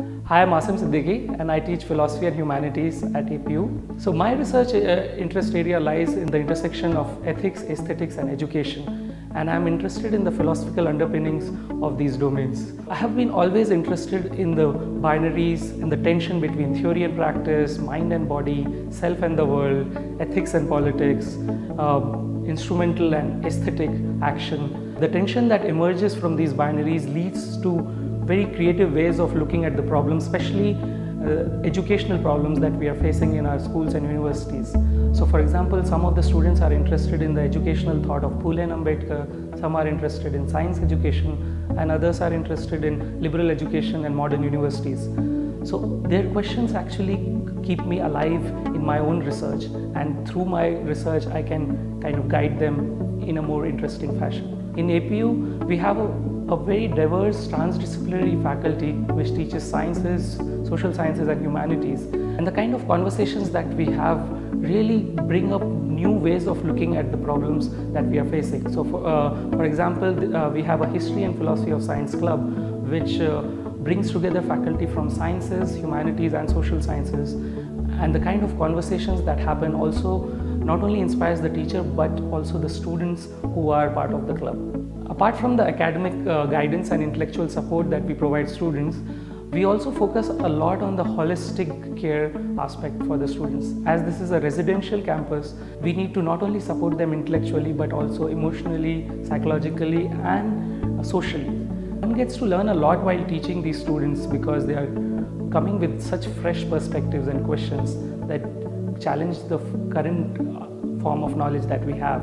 Hi, I'm Asim Siddiqui and I teach philosophy and humanities at APU. So my research uh, interest area lies in the intersection of ethics, aesthetics and education and I'm interested in the philosophical underpinnings of these domains. I have been always interested in the binaries, in the tension between theory and practice, mind and body, self and the world, ethics and politics, uh, instrumental and aesthetic action. The tension that emerges from these binaries leads to very creative ways of looking at the problem, especially uh, educational problems that we are facing in our schools and universities. So for example, some of the students are interested in the educational thought of Phule and Ambedkar, some are interested in science education and others are interested in liberal education and modern universities. So their questions actually keep me alive in my own research and through my research I can kind of guide them in a more interesting fashion. In APU, we have a, a very diverse transdisciplinary faculty which teaches sciences, social sciences and humanities. And the kind of conversations that we have really bring up new ways of looking at the problems that we are facing. So for, uh, for example, uh, we have a history and philosophy of science club which uh, brings together faculty from sciences, humanities and social sciences. And the kind of conversations that happen also not only inspires the teacher but also the students who are part of the club. Apart from the academic uh, guidance and intellectual support that we provide students, we also focus a lot on the holistic care aspect for the students. As this is a residential campus, we need to not only support them intellectually but also emotionally, psychologically and socially. One gets to learn a lot while teaching these students because they are coming with such fresh perspectives and questions that challenge the current uh, form of knowledge that we have.